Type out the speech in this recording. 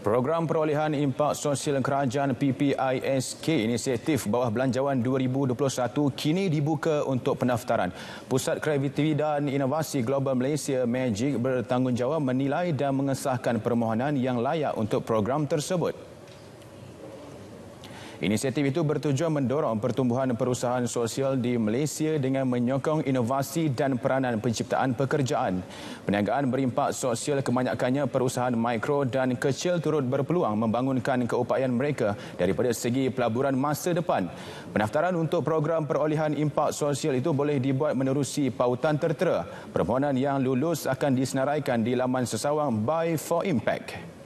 Program Perolehan Impak Sosial Kerajaan PPISK Inisiatif Bawah Belanjawan 2021 kini dibuka untuk pendaftaran. Pusat Kreativiti dan Inovasi Global Malaysia MAGIC bertanggungjawab menilai dan mengesahkan permohonan yang layak untuk program tersebut. Inisiatif itu bertujuan mendorong pertumbuhan perusahaan sosial di Malaysia dengan menyokong inovasi dan peranan penciptaan pekerjaan. Perniagaan berimpak sosial kebanyakannya perusahaan mikro dan kecil turut berpeluang membangunkan keupayaan mereka daripada segi pelaburan masa depan. Pendaftaran untuk program perolehan impak sosial itu boleh dibuat menerusi pautan tertera. Permohonan yang lulus akan disenaraikan di laman sesawang Buy for Impact.